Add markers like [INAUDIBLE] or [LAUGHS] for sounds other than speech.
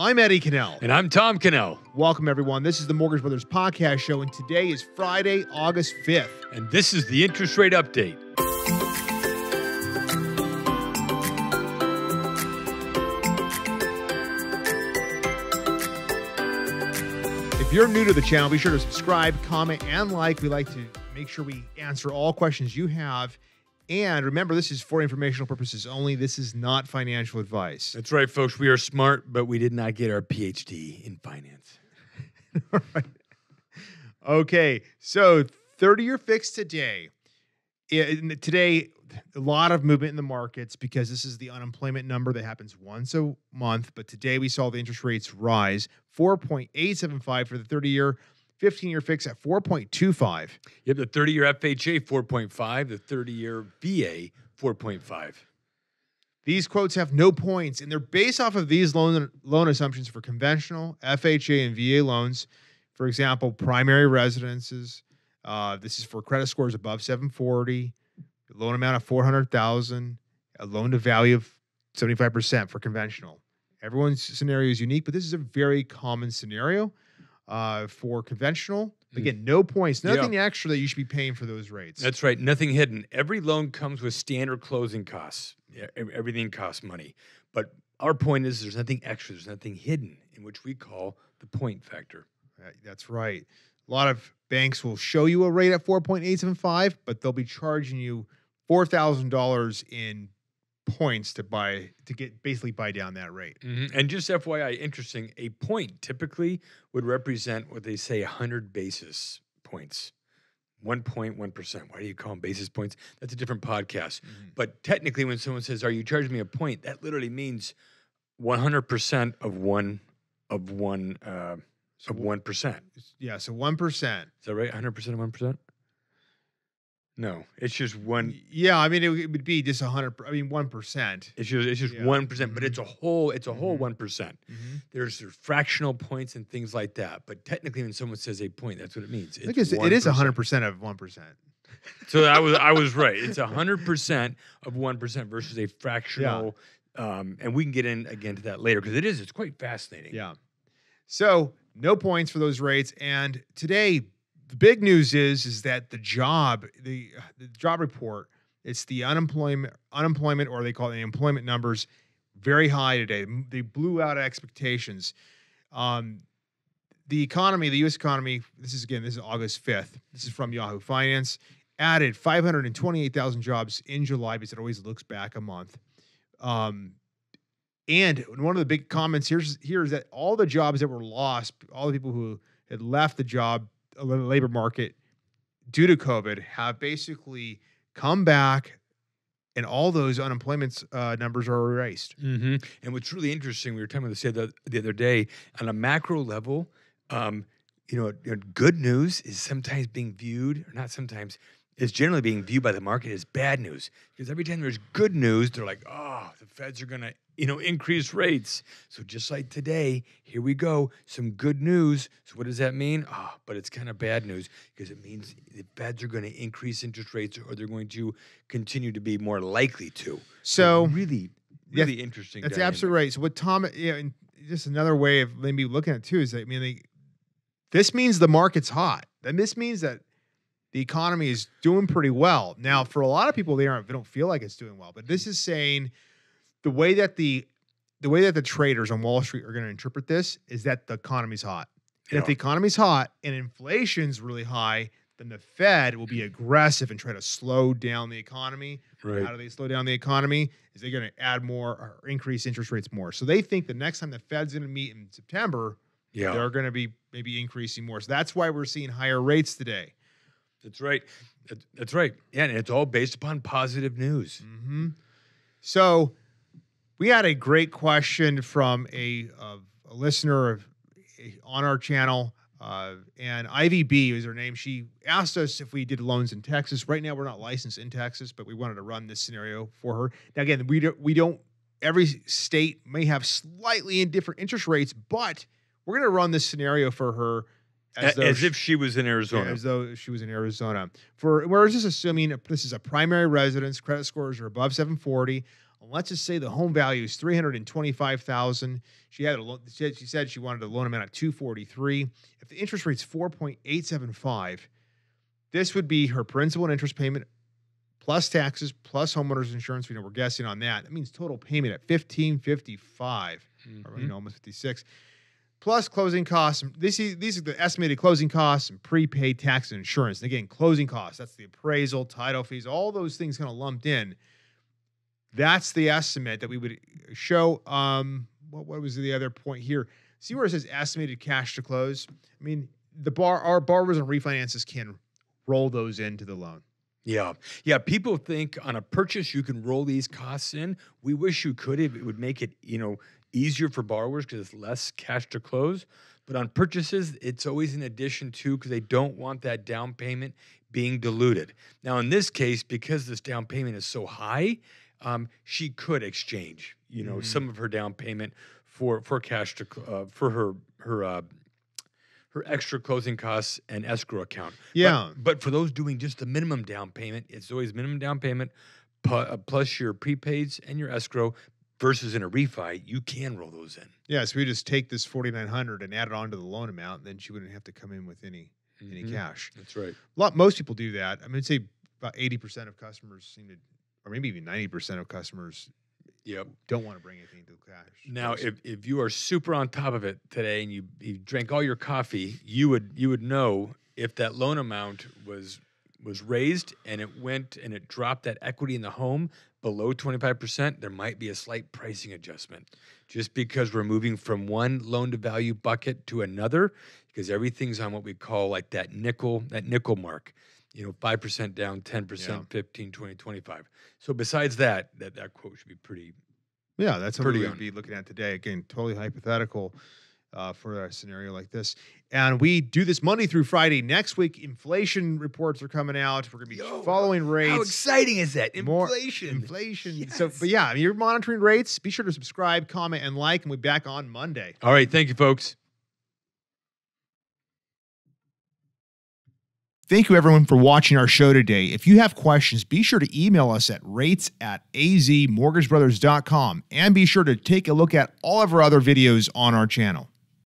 I'm Eddie Cannell. And I'm Tom Cannell. Welcome, everyone. This is the Mortgage Brothers Podcast Show, and today is Friday, August 5th. And this is the interest rate update. If you're new to the channel, be sure to subscribe, comment, and like. We like to make sure we answer all questions you have. And remember, this is for informational purposes only. This is not financial advice. That's right, folks. We are smart, but we did not get our PhD in finance. [LAUGHS] All right. Okay, so 30 year fix today. Today, a lot of movement in the markets because this is the unemployment number that happens once a month. But today we saw the interest rates rise 4.875 for the 30 year, 15 year fix at 4.25. You have the 30 year FHA 4.5, the 30 year VA 4.5. These quotes have no points, and they're based off of these loan loan assumptions for conventional FHA and VA loans. For example, primary residences. Uh, this is for credit scores above 740, loan amount of 400,000, a loan to value of 75% for conventional. Everyone's scenario is unique, but this is a very common scenario uh, for conventional. Again, no points, Yeah. nothing extra that you should be paying for those rates. That's right. Nothing hidden. Every loan comes with standard closing costs. Everything costs money. But our point is there's nothing extra, there's nothing hidden, in which we call the point factor. That's right. A lot of banks will show you a rate at 4.875, but they'll be charging you $4,000 in points to buy to get basically buy down that rate. Mhm. And just FYI, interesting, a point typically would represent what they say 100 basis points. 1.1%. Why do you call them basis points? That's a different podcast. But technically, when someone says, Are you charging me a point? That literally means 100% of one, of one, uh, So of 1%. Yeah, so 1%. Is that right? 100% of 1%? No, it's just one. Yeah, I mean it, would- be just 100 I mean 1%. It's just it's just Yeah. one percent, but it's a whole it's a whole Mhm. one percent. Mhm. there's fractional points and things like that. But technically, when someone says a point, that's what it means. I think it's, it is 100% of 1%. [LAUGHS] So I was I was right. It's hundred percent of one percent versus a fractional. Um, and we can get in again to that later because it is it's quite fascinating. Yeah. So no points for those rates. And today, the big news is is that the job, the the job report, it's the unemployment unemployment or they call it the employment numbers, very high today. They blew out expectations. Um, the economy, the U.S. economy. This is again. This is August fifth. This is from Yahoo Finance. Added 528,000 jobs in July because it always looks back a month. Um, and one of the big comments here is, here is that all the jobs that were lost, all the people who had left the job, labor market due to COVID, have basically come back, and all those unemployment uh, numbers are erased. hmm And what's really interesting, we were talking about this the the other day, on a macro level, um, you know, you know, good news is sometimes being viewed, or not sometimes, is generally being viewed by the market as bad news. Because every time there's good news, they're like, oh, the feds are going to, you know, increase rates. So just like today, here we go, some good news. So what does that mean? Ah, but it's kind of bad news because it means the feds are going to increase interest rates or they're going to continue to be more likely to. So really, Yeah, really interesting. That's dynamic. absolutely right. So what Tom, yeah, and just another way of maybe looking at it too is that I mean, they, this means the market's hot, and this means that the economy is doing pretty well. Now, for a lot of people, they aren't, they don't feel like it's doing well, but this is saying the way that the the way that the traders on Wall Street are going to interpret this is that the economy's hot. And if the economy's hot and inflation's really high, then the Fed will be aggressive and try to slow down the economy. Right. How do they slow down the economy? Is they going to add more or increase interest rates more? So they think the next time the Fed's going to meet in September, Yeah, they're going to be maybe increasing more. So that's why we're seeing higher rates today. that's right. That's right. Yeah, and it's all based upon positive news. hmm So we had a great question from a, uh, a listener of, on our channel. Uh, and Ivy B is her name. She asked us if we did loans in Texas. Right now, we're not licensed in Texas, but we wanted to run this scenario for her. Now, again, we don't, we don't. Every state may have slightly different interest rates, but we're going to run this scenario for her As, as she- if she was in yeah, Arizona. as though she was in Arizona. For we're just assuming this is a primary residence, credit scores are above 740, let's just say the home value is 325000 she had a lo- she said- she said she wanted a loan amount at 243 if the interest rate's 4.875 this would be her principal and interest payment plus taxes plus homeowners insurance. You know, we're guessing on that. That means total payment at fifteen fifty five, or you Mhm. know, almost fifty six. Plus closing costs. This is, these are the estimated closing costs and prepaid tax and insurance. And again, closing costs. That's the appraisal, title fees, all those things kind of lumped in. That's the estimate that we would show. Um, what, what was the other point here? See where it says estimated cash to close. I mean, the bar our borrowers and refinances can roll those into the loan. Yeah. Yeah. People think on a purchase you can roll these costs in. We wish you could. It would make it, you know, easier for borrowers because it's less cash to close. But on purchases, it's always in addition to because they don't want that down payment being diluted. Now, in this case, because this down payment is so high, um, she could exchange, you know, Mhm. some of her down payment for for cash to uh, for her her uh, her extra closing costs and escrow account. Yeah. But, for those doing just the minimum down payment, it's always minimum down payment pu- uh, plus your prepaids and your escrow versus in a refi, you can roll those in. Yeah, so we just take this forty nine hundred and add it onto the loan amount, then she wouldn't have to come in with any any Mhm. cash. That's right. A lot, most people do that. I mean, I'd say about eighty percent of customers seem to, or maybe even ninety percent of customers Yep. don't want to bring anything to cash. Now, if, if you are super on top of it today and you, you drank all your coffee, you would you would know if that loan amount was was raised and it went and it dropped that equity in the home below 25%, there might be a slight pricing adjustment. Just because we're moving from one loan to value bucket to another, because everything's on what we call like that nickel, that nickel mark. You know, 5% down, 10%, 15, 20, 25. So besides that, that, that quote should be pretty yeah, that's pretty we'd be looking at today. Again, totally hypothetical uh, for a scenario like this. And we do this Monday through Friday. Next week, inflation reports are coming out. We're going to be Yo, following rates. How exciting is that? More Inflation. Inflation. So, but yeah, you're monitoring rates. Be sure to subscribe, comment, and like, and we'll be back on Monday. All right. Thank you, folks. Thank you, everyone, for watching our show today. If you have questions, be sure to email us at rates at azmortgagebrothers.com and be sure to take a look at all of our other videos on our channel.